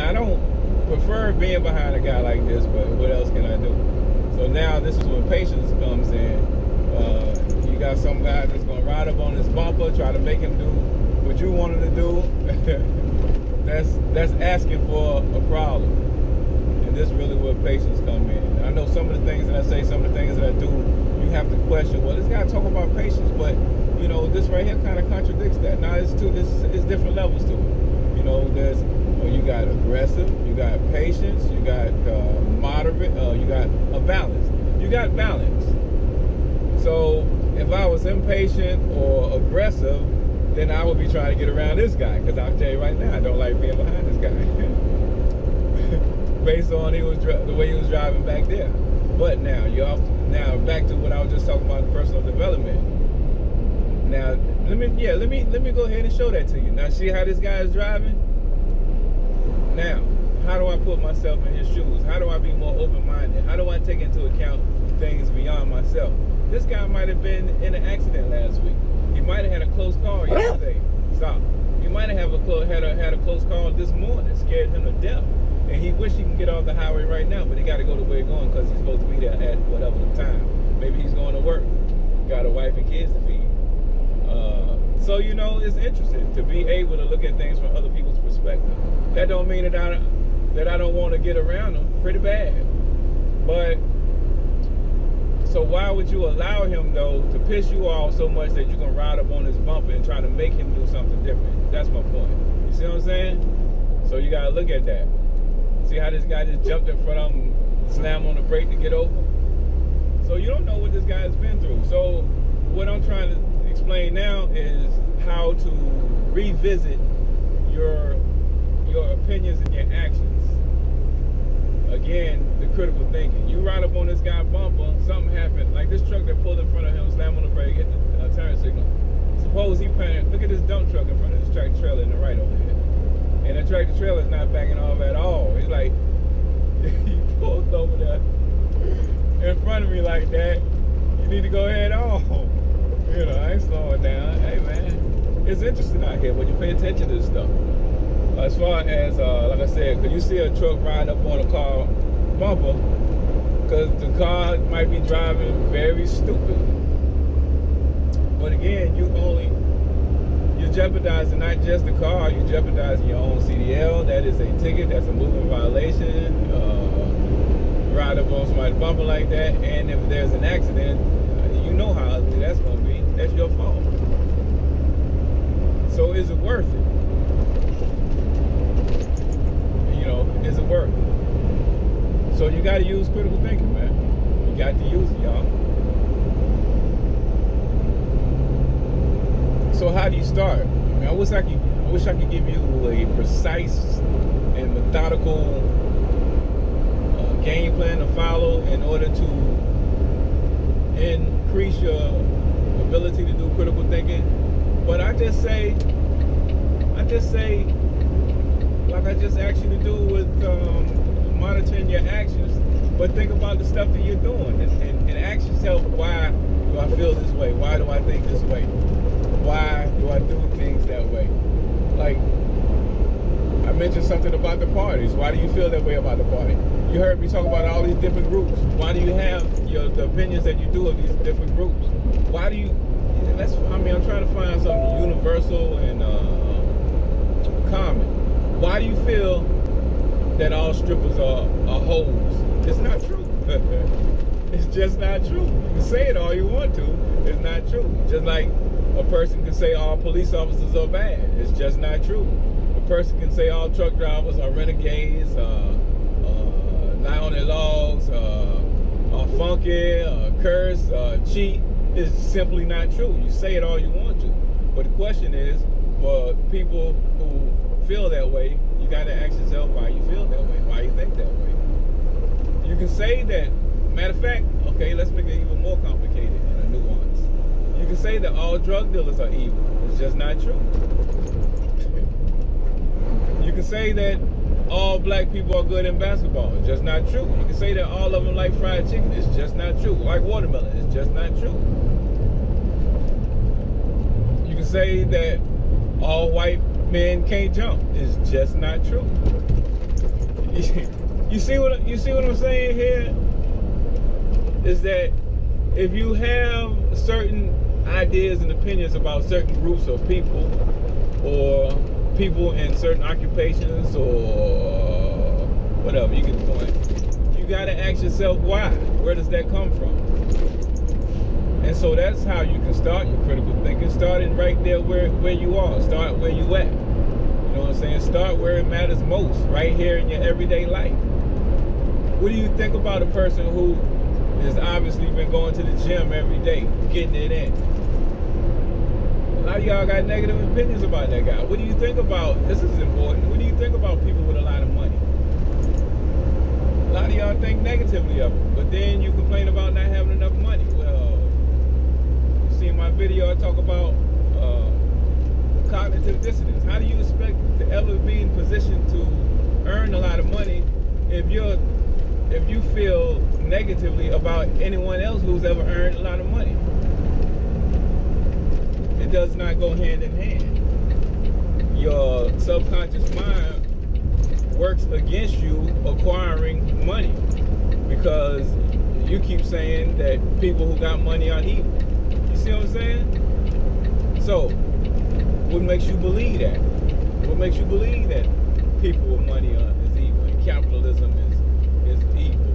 Now I don't prefer being behind a guy like this, but what else can I do? So now this is when patience comes in. Uh, you got some guy that's gonna ride up on his bumper, try to make him do what you want him to do. that's that's asking for a problem. And this really where patience come in. I know some of the things that I say, some of the things that I do, you have to question. Well, this guy talk about patience, but you know this right here kind of contradicts that. Now it's two, it's, it's different levels to it. You know, there's you got aggressive, you got patience, you got uh, moderate, uh, you got a balance. You got balance. So if I was impatient or aggressive, then I would be trying to get around this guy. Because I'll tell you right now, I don't like being behind this guy. based on he was the way he was driving back there. But now you off now back to what I was just talking about personal development. Now let me yeah let me let me go ahead and show that to you. Now see how this guy is driving. Now how do I put myself in his shoes? How do I be more open minded? How do I take into account things beyond myself? This guy might have been in an accident last week. He might have had a close call yesterday. Stop. He might have had a, had a, had a close call this morning, scared him to death. And he wish he can get off the highway right now, but he got to go to where he's going because he's supposed to be there at whatever the time. Maybe he's going to work. Got a wife and kids to feed. So you know, it's interesting to be able to look at things from other people's perspective. That don't mean that I that I don't want to get around them. Pretty bad, but so why would you allow him though to piss you off so much that you can ride up on his bumper and try to make him do something different? That's my point. You see what I'm saying? So you gotta look at that. See how this guy just jumped in front of him, slammed on the brake to get over? So you don't know what this guy's been through. So what I'm trying to explain now is how to revisit your your opinions and your actions. Again, the critical thinking. You ride up on this guy bumper, something happened. Like this truck that pulled in front of him, slammed on the brake, hit the uh, turn signal. Suppose he panicked. Look at this dump truck in front of this tractor trailer in the right over here. And the tractor trailer is not backing off at all. It's like, you pulled over there in front of me like that. You need to go head on. You know, I ain't slowing down. Hey, man, it's interesting out here when you pay attention to this stuff. As far as, uh, like I said, could you see a truck ride up on a car bumper? Because the car might be driving very stupid. But again, you only you're jeopardizing not just the car, you're jeopardizing your own CDL. That is a ticket, that's a moving violation. Uh, ride up on somebody's bumper like that, and if there's an accident, you know how ugly that's to be. That's your fault. So is it worth it? You know, is it worth it? So you got to use critical thinking, man. You got to use it, y'all. So how do you start? I, mean, I wish I could. I wish I could give you a precise and methodical uh, game plan to follow in order to increase your ability to do critical thinking. But I just say, I just say, like I just asked you to do with um, monitoring your actions. But think about the stuff that you're doing and, and, and ask yourself, why do I feel this way? Why do I think this way? why do I do things that way? Like, I mentioned something about the parties. Why do you feel that way about the party? You heard me talk about all these different groups. Why do you have your, the opinions that you do of these different groups? Why do you, that's, I mean, I'm trying to find something universal and uh, common. Why do you feel that all strippers are, are hoes? It's not true. it's just not true. You can say it all you want to. It's not true. Just like a person can say all police officers are bad. It's just not true. Person can say all truck drivers are renegades, uh, uh, on their logs, uh, are funky, uh, curse, uh, cheat. It's simply not true. You say it all you want to. But the question is, for people who feel that way, you got to ask yourself why you feel that way, why you think that way. You can say that, matter of fact, okay, let's make it even more complicated and a nuance. You can say that all drug dealers are evil. It's just not true. you can say that all black people are good in basketball. It's just not true. You can say that all of them like fried chicken. It's just not true. Like watermelon. It's just not true. You can say that all white men can't jump. It's just not true. you see what you see what I'm saying here? Is that if you have certain ideas and opinions about certain groups of people or people in certain occupations or whatever, you get the point. You gotta ask yourself why. Where does that come from? And so that's how you can start your critical thinking. Starting right there where, where you are. Start where you at. You know what I'm saying? Start where it matters most, right here in your everyday life. What do you think about a person who has obviously been going to the gym every day, getting it in? Lot of y'all got negative opinions about that guy. What do you think about, this is important, what do you think about people with a lot of money? A lot of y'all think negatively of them, but then you complain about not having enough money. Well, you see in my video, I talk about uh, cognitive dissonance. How do you expect to ever be in position to earn a lot of money if you're if you feel negatively about anyone else who's ever earned a lot of money? does not go hand in hand. Your subconscious mind works against you acquiring money because you keep saying that people who got money are evil. You see what I'm saying? So, what makes you believe that? What makes you believe that people with money are is evil and capitalism is is evil?